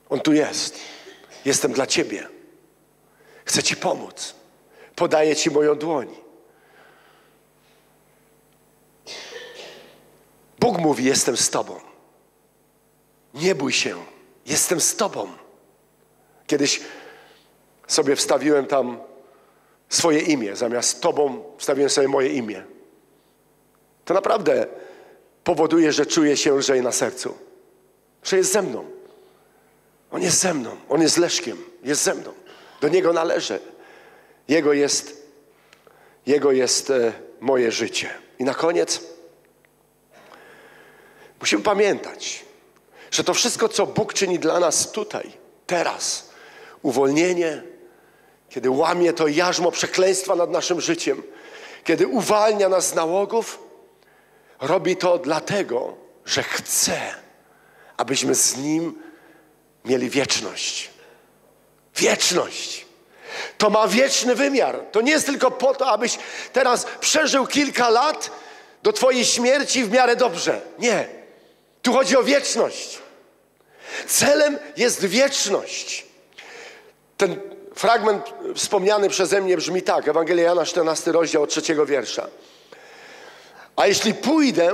On tu jest. Jestem dla Ciebie. Chcę Ci pomóc. Podaję Ci moją dłoń. Bóg mówi: Jestem z Tobą. Nie bój się, jestem z Tobą. Kiedyś sobie wstawiłem tam swoje imię, zamiast Tobą wstawiłem sobie moje imię. To naprawdę powoduje, że czuję się lżej na sercu, że jest ze mną. On jest ze mną, on jest Leszkiem, jest ze mną. Do Niego należę. Jego jest, Jego jest e, moje życie. I na koniec musimy pamiętać, że to wszystko, co Bóg czyni dla nas tutaj, teraz, uwolnienie, kiedy łamie to jarzmo przekleństwa nad naszym życiem, kiedy uwalnia nas z nałogów, robi to dlatego, że chce, abyśmy z Nim mieli wieczność. Wieczność. To ma wieczny wymiar. To nie jest tylko po to, abyś teraz przeżył kilka lat do Twojej śmierci w miarę dobrze. Nie. Tu chodzi o wieczność. Celem jest wieczność. Ten fragment wspomniany przeze mnie brzmi tak, Ewangelia Jana 14 rozdział od trzeciego wiersza. A jeśli pójdę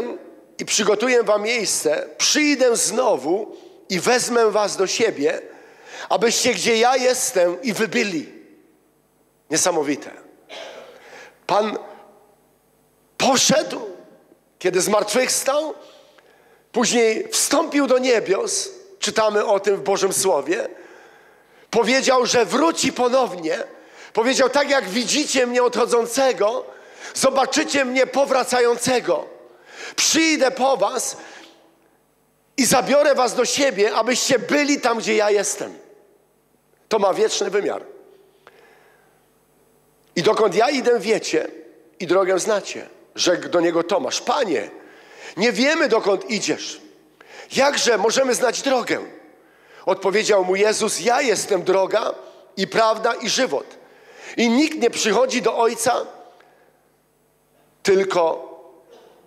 i przygotuję wam miejsce, przyjdę znowu i wezmę was do siebie, abyście gdzie ja jestem i wy byli. Niesamowite. Pan poszedł, kiedy zmartwychwstał, później wstąpił do niebios, czytamy o tym w Bożym Słowie, powiedział, że wróci ponownie. Powiedział, tak jak widzicie mnie odchodzącego, zobaczycie mnie powracającego. Przyjdę po was i zabiorę was do siebie, abyście byli tam, gdzie ja jestem. To ma wieczny wymiar. I dokąd ja idę, wiecie i drogę znacie. Rzekł do niego Tomasz, Panie, nie wiemy dokąd idziesz. Jakże możemy znać drogę? Odpowiedział mu Jezus, ja jestem droga i prawda i żywot. I nikt nie przychodzi do Ojca tylko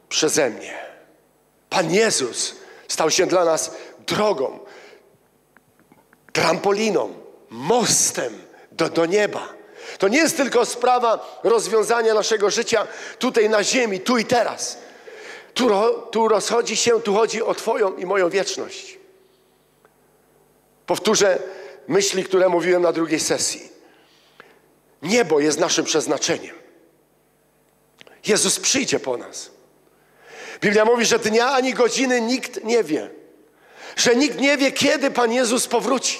przeze mnie. Pan Jezus stał się dla nas drogą, trampoliną, mostem do, do nieba. To nie jest tylko sprawa rozwiązania naszego życia tutaj na ziemi, tu i teraz. Tu, tu rozchodzi się, tu chodzi o Twoją i moją wieczność. Powtórzę myśli, które mówiłem na drugiej sesji. Niebo jest naszym przeznaczeniem. Jezus przyjdzie po nas. Biblia mówi, że dnia ani godziny nikt nie wie. Że nikt nie wie, kiedy Pan Jezus powróci.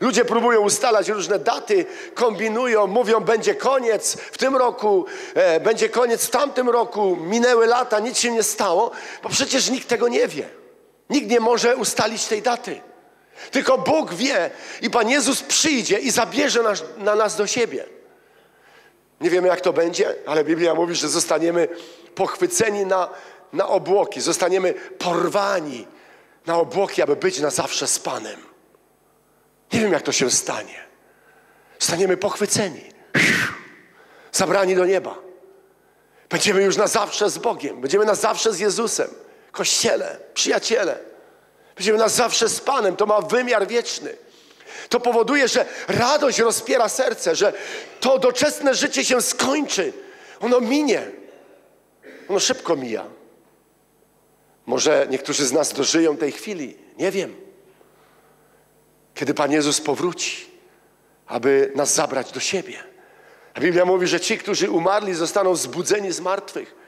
Ludzie próbują ustalać różne daty, kombinują, mówią, będzie koniec w tym roku, e, będzie koniec w tamtym roku, minęły lata, nic się nie stało, bo przecież nikt tego nie wie. Nikt nie może ustalić tej daty. Tylko Bóg wie i Pan Jezus przyjdzie i zabierze nas, na nas do siebie. Nie wiemy, jak to będzie, ale Biblia mówi, że zostaniemy pochwyceni na, na obłoki, zostaniemy porwani na obłoki, aby być na zawsze z Panem. Nie wiem, jak to się stanie. Staniemy pochwyceni, zabrani do nieba. Będziemy już na zawsze z Bogiem, będziemy na zawsze z Jezusem, Kościele, przyjaciele. Będziemy na zawsze z Panem, to ma wymiar wieczny. To powoduje, że radość rozpiera serce, że to doczesne życie się skończy. Ono minie. Ono szybko mija. Może niektórzy z nas dożyją tej chwili, nie wiem. Kiedy Pan Jezus powróci, aby nas zabrać do siebie. A Biblia mówi, że ci, którzy umarli, zostaną zbudzeni z martwych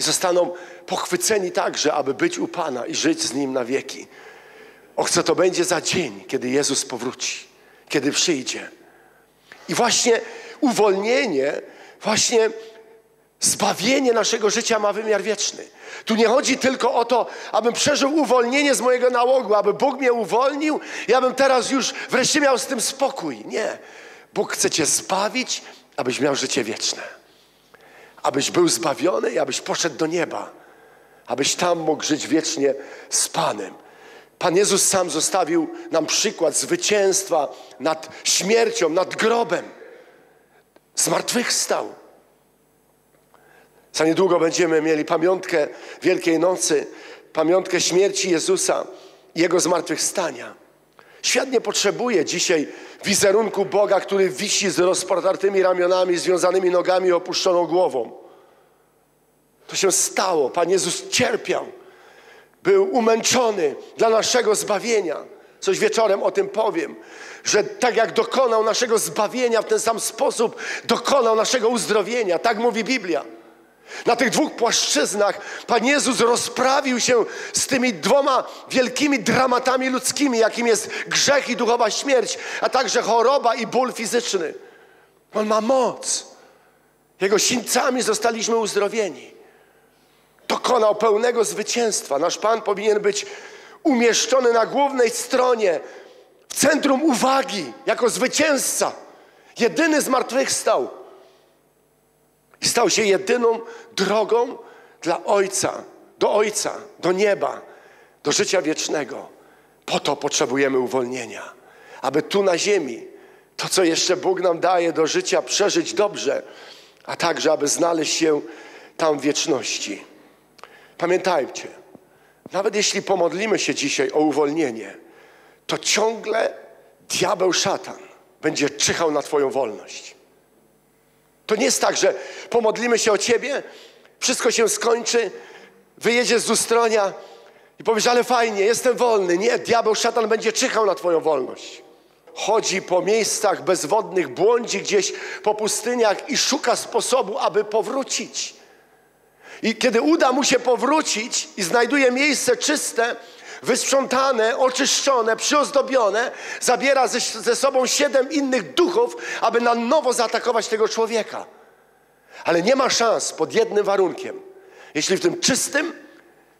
i zostaną pochwyceni także, aby być u Pana i żyć z Nim na wieki. Och, co to będzie za dzień, kiedy Jezus powróci, kiedy przyjdzie. I właśnie uwolnienie, właśnie zbawienie naszego życia ma wymiar wieczny. Tu nie chodzi tylko o to, abym przeżył uwolnienie z mojego nałogu, aby Bóg mnie uwolnił i abym teraz już wreszcie miał z tym spokój. Nie. Bóg chce Cię zbawić, abyś miał życie wieczne. Abyś był zbawiony i abyś poszedł do nieba. Abyś tam mógł żyć wiecznie z Panem. Pan Jezus sam zostawił nam przykład zwycięstwa nad śmiercią, nad grobem. Zmartwychwstał. Za niedługo będziemy mieli pamiątkę Wielkiej Nocy, pamiątkę śmierci Jezusa i Jego zmartwychwstania. Świat nie potrzebuje dzisiaj wizerunku Boga, który wisi z rozportartymi ramionami, związanymi nogami i opuszczoną głową. To się stało. Pan Jezus cierpiał był umęczony dla naszego zbawienia. Coś wieczorem o tym powiem, że tak jak dokonał naszego zbawienia, w ten sam sposób dokonał naszego uzdrowienia. Tak mówi Biblia. Na tych dwóch płaszczyznach Pan Jezus rozprawił się z tymi dwoma wielkimi dramatami ludzkimi, jakim jest grzech i duchowa śmierć, a także choroba i ból fizyczny. On ma moc. Jego sińcami zostaliśmy uzdrowieni dokonał pełnego zwycięstwa. Nasz Pan powinien być umieszczony na głównej stronie, w centrum uwagi, jako zwycięzca. Jedyny zmartwychwstał. I stał się jedyną drogą dla Ojca, do Ojca, do nieba, do życia wiecznego. Po to potrzebujemy uwolnienia, aby tu na ziemi to, co jeszcze Bóg nam daje do życia, przeżyć dobrze, a także, aby znaleźć się tam w wieczności. Pamiętajcie, nawet jeśli pomodlimy się dzisiaj o uwolnienie, to ciągle diabeł szatan będzie czyhał na Twoją wolność. To nie jest tak, że pomodlimy się o Ciebie, wszystko się skończy, wyjedziesz z ustronia i powiesz, ale fajnie, jestem wolny. Nie, diabeł szatan będzie czyhał na Twoją wolność. Chodzi po miejscach bezwodnych, błądzi gdzieś po pustyniach i szuka sposobu, aby powrócić. I kiedy uda mu się powrócić i znajduje miejsce czyste, wysprzątane, oczyszczone, przyozdobione, zabiera ze, ze sobą siedem innych duchów, aby na nowo zaatakować tego człowieka. Ale nie ma szans pod jednym warunkiem. Jeśli w tym czystym,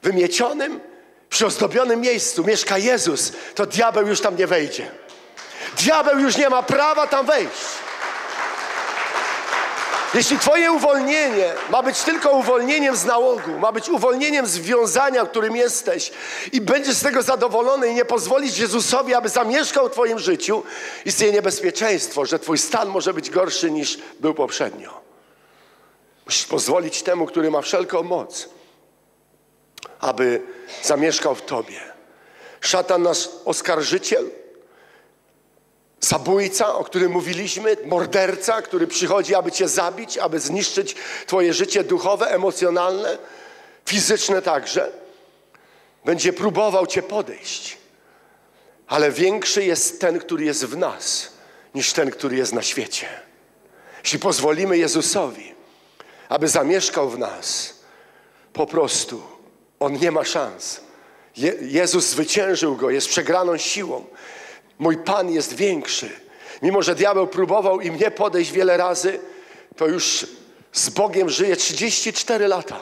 wymiecionym, przy ozdobionym miejscu mieszka Jezus, to diabeł już tam nie wejdzie. Diabeł już nie ma prawa tam wejść. Jeśli Twoje uwolnienie ma być tylko uwolnieniem z nałogu, ma być uwolnieniem z wiązania, którym jesteś i będziesz z tego zadowolony i nie pozwolisz Jezusowi, aby zamieszkał w Twoim życiu, istnieje niebezpieczeństwo, że Twój stan może być gorszy niż był poprzednio. Musisz pozwolić temu, który ma wszelką moc, aby zamieszkał w Tobie. Szatan, nasz oskarżyciel, Zabójca, o którym mówiliśmy, morderca, który przychodzi, aby cię zabić, aby zniszczyć twoje życie duchowe, emocjonalne, fizyczne także, będzie próbował cię podejść. Ale większy jest ten, który jest w nas, niż ten, który jest na świecie. Jeśli pozwolimy Jezusowi, aby zamieszkał w nas, po prostu on nie ma szans. Je Jezus zwyciężył go, jest przegraną siłą. Mój Pan jest większy. Mimo, że diabeł próbował i mnie podejść wiele razy, to już z Bogiem żyję 34 lata.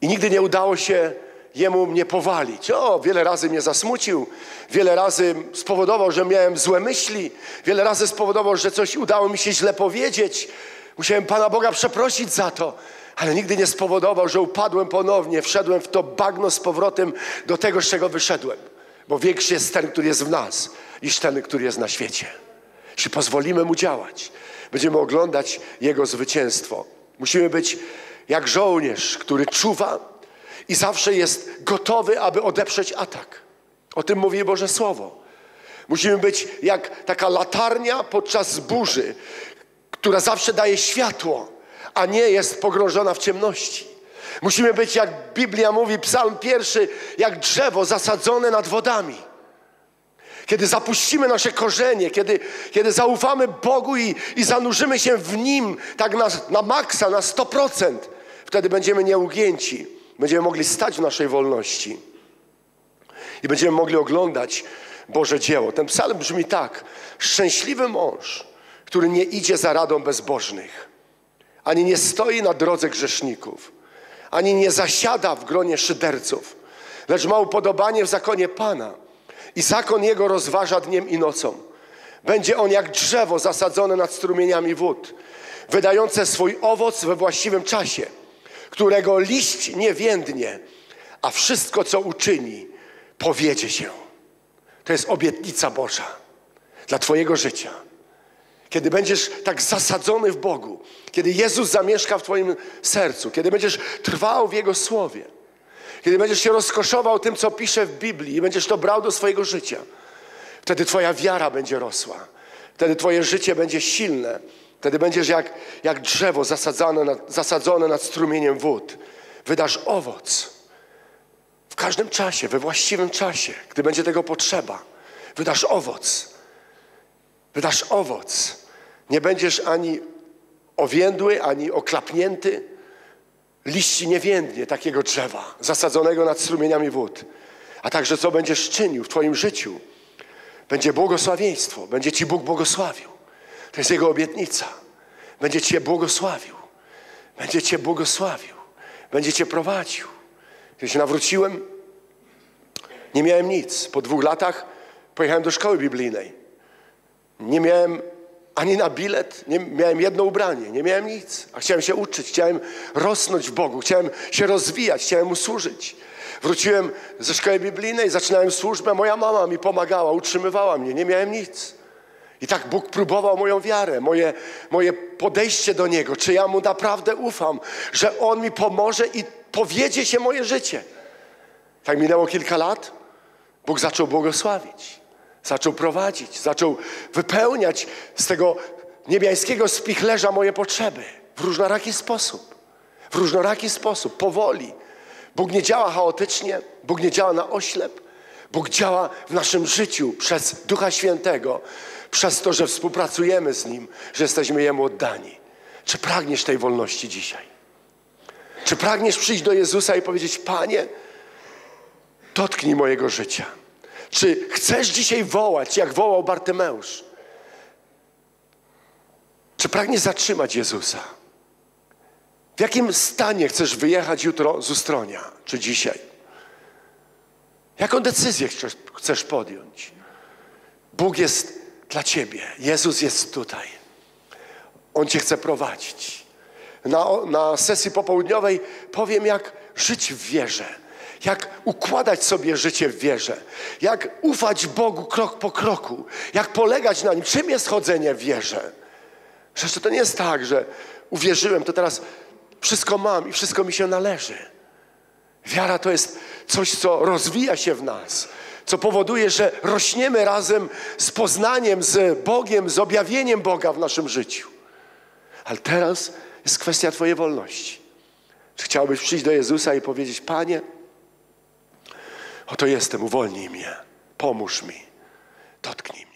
I nigdy nie udało się jemu mnie powalić. O, wiele razy mnie zasmucił, wiele razy spowodował, że miałem złe myśli, wiele razy spowodował, że coś udało mi się źle powiedzieć. Musiałem Pana Boga przeprosić za to, ale nigdy nie spowodował, że upadłem ponownie, wszedłem w to bagno z powrotem do tego, z czego wyszedłem. Bo większy jest ten, który jest w nas, niż ten, który jest na świecie. Jeśli pozwolimy mu działać, będziemy oglądać jego zwycięstwo. Musimy być jak żołnierz, który czuwa i zawsze jest gotowy, aby odeprzeć atak. O tym mówi Boże Słowo. Musimy być jak taka latarnia podczas burzy, która zawsze daje światło, a nie jest pogrążona w ciemności. Musimy być, jak Biblia mówi, psalm pierwszy, jak drzewo zasadzone nad wodami. Kiedy zapuścimy nasze korzenie, kiedy, kiedy zaufamy Bogu i, i zanurzymy się w Nim tak na, na maksa, na 100%, wtedy będziemy nieugięci. Będziemy mogli stać w naszej wolności. I będziemy mogli oglądać Boże dzieło. Ten psalm brzmi tak. Szczęśliwy mąż, który nie idzie za radą bezbożnych, ani nie stoi na drodze grzeszników, ani nie zasiada w gronie szyderców, lecz ma upodobanie w zakonie Pana i zakon Jego rozważa dniem i nocą. Będzie on jak drzewo zasadzone nad strumieniami wód, wydające swój owoc we właściwym czasie, którego liść nie więdnie, a wszystko, co uczyni, powiedzie się. To jest obietnica Boża dla Twojego życia. Kiedy będziesz tak zasadzony w Bogu, kiedy Jezus zamieszka w Twoim sercu, kiedy będziesz trwał w Jego słowie, kiedy będziesz się rozkoszował tym, co pisze w Biblii i będziesz to brał do swojego życia, wtedy Twoja wiara będzie rosła. Wtedy Twoje życie będzie silne. Wtedy będziesz jak, jak drzewo zasadzone nad, zasadzone nad strumieniem wód. Wydasz owoc w każdym czasie, we właściwym czasie, gdy będzie tego potrzeba. Wydasz owoc. Wydasz owoc. Nie będziesz ani owiędły, ani oklapnięty. Liści niewiędnie takiego drzewa, zasadzonego nad strumieniami wód. A także co będziesz czynił w Twoim życiu. Będzie błogosławieństwo, będzie Ci Bóg błogosławił. To jest Jego obietnica. Będzie Cię błogosławił. Będzie Cię błogosławił. Będzie Cię prowadził. Kiedy się nawróciłem, nie miałem nic. Po dwóch latach pojechałem do szkoły biblijnej. Nie miałem ani na bilet, nie miałem jedno ubranie, nie miałem nic. A chciałem się uczyć, chciałem rosnąć w Bogu, chciałem się rozwijać, chciałem Mu służyć. Wróciłem ze szkoły biblijnej, zaczynałem służbę, moja mama mi pomagała, utrzymywała mnie, nie miałem nic. I tak Bóg próbował moją wiarę, moje, moje podejście do Niego, czy ja Mu naprawdę ufam, że On mi pomoże i powiedzie się moje życie. Tak minęło kilka lat, Bóg zaczął błogosławić. Zaczął prowadzić, zaczął wypełniać z tego niebiańskiego spichlerza moje potrzeby w różnoraki sposób. W różnoraki sposób, powoli. Bóg nie działa chaotycznie, Bóg nie działa na oślep. Bóg działa w naszym życiu przez Ducha Świętego, przez to, że współpracujemy z Nim, że jesteśmy Jemu oddani. Czy pragniesz tej wolności dzisiaj? Czy pragniesz przyjść do Jezusa i powiedzieć: Panie, dotknij mojego życia? Czy chcesz dzisiaj wołać, jak wołał Bartymeusz? Czy pragniesz zatrzymać Jezusa? W jakim stanie chcesz wyjechać jutro z Ustronia, czy dzisiaj? Jaką decyzję chcesz, chcesz podjąć? Bóg jest dla ciebie. Jezus jest tutaj. On cię chce prowadzić. Na, na sesji popołudniowej powiem, jak żyć w wierze. Jak układać sobie życie w wierze. Jak ufać Bogu krok po kroku. Jak polegać na Nim. Czym jest chodzenie w wierze? Przecież to nie jest tak, że uwierzyłem, to teraz wszystko mam i wszystko mi się należy. Wiara to jest coś, co rozwija się w nas, co powoduje, że rośniemy razem z poznaniem, z Bogiem, z objawieniem Boga w naszym życiu. Ale teraz jest kwestia Twojej wolności. Czy chciałbyś przyjść do Jezusa i powiedzieć: Panie, oto jestem, uwolnij mnie, pomóż mi, dotknij mnie.